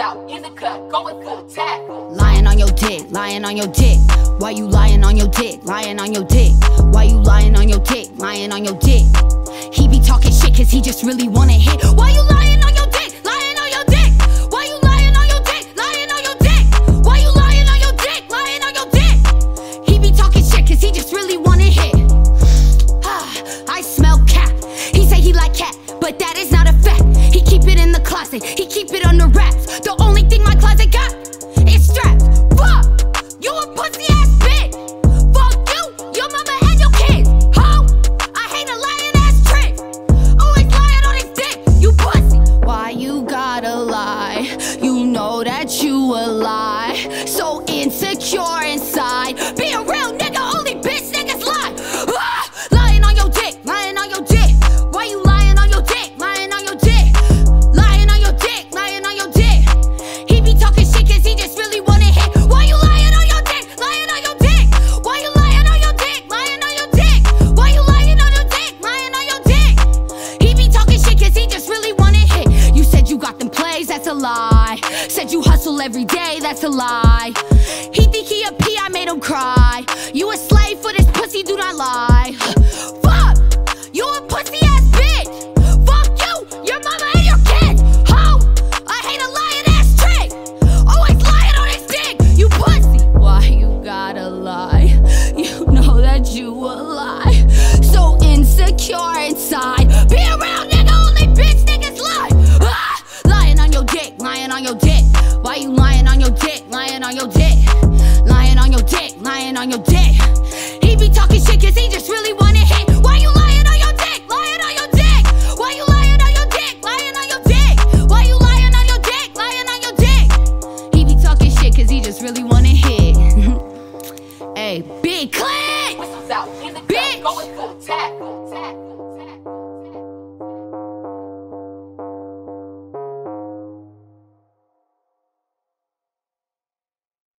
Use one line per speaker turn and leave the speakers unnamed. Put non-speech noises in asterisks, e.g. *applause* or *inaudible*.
Out in the.
Lying on your dick, lying on your dick. Why you lying on your dick, lying on your dick? Why you lying on your dick, lying on your dick? He be talking shit cause he just really wanna hit. Why you lying on your dick, lying on your dick? Why you lying on your dick, lying on your dick? Why you lying on your dick, lying on your dick? He be talking shit cause he just really wanna hit. I smell cat. He say he like cat, but that is not a fact. He keep it in the closet, he keep it under wraps. The only thing my closet got is straps. Fuck, you a pussy ass bitch. Fuck you, your mama and your kids. Ho, I hate a lying ass trick. Oh, Always lying on his dick, you pussy. Why you gotta lie? You know that you a lie. So insecure inside. Be that's a lie. Said you hustle every day, that's a lie. He think he a P, I made him cry. You a slave for this pussy, do not lie. On your dick? Lying on your dick, lying on your dick. He be talking shit cause he just really wanna hit. Why you lying on your dick, lying on your dick? Why you lying on your dick, lying on your dick? Why you lying on your dick, lying on your dick? He be talking shit cause he just really wanna hit. *laughs* hey, Big Klit!
Missiles out in the cut,
Bitch.